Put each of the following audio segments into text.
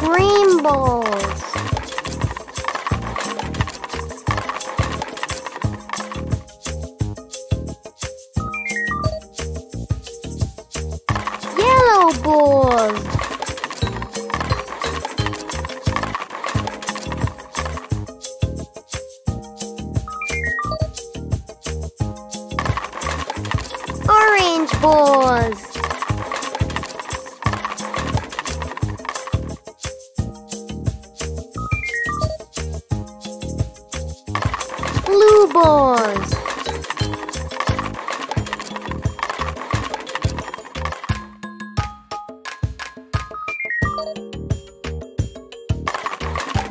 cream balls. Yellow balls. Orange balls. Boys.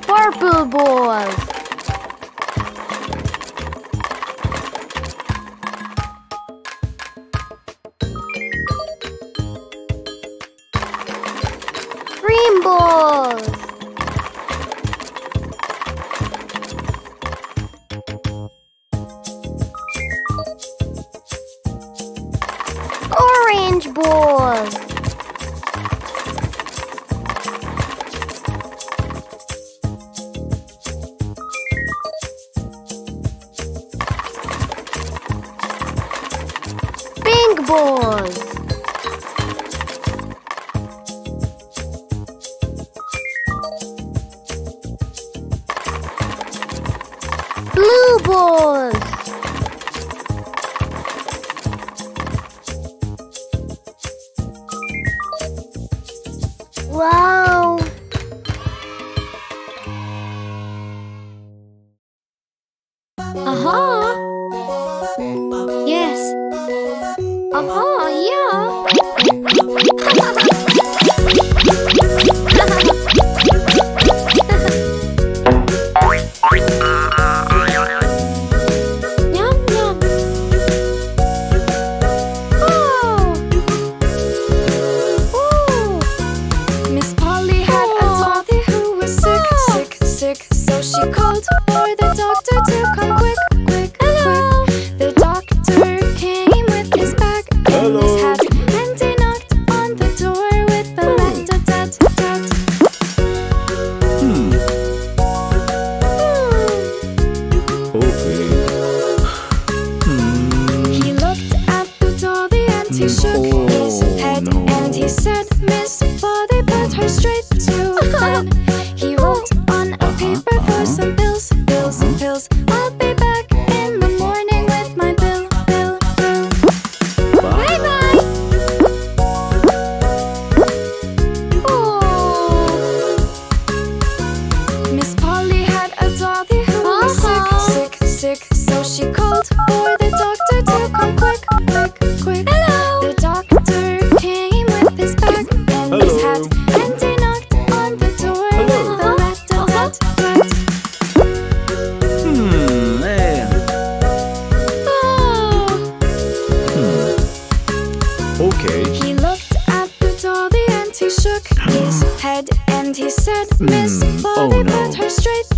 Purple Boys. orange ball, Pink. Blue ball. Wow. shook oh, his head oh, no. and he said, Miss Polly. head and he said, Miss mm. Polly, oh, no. put her straight.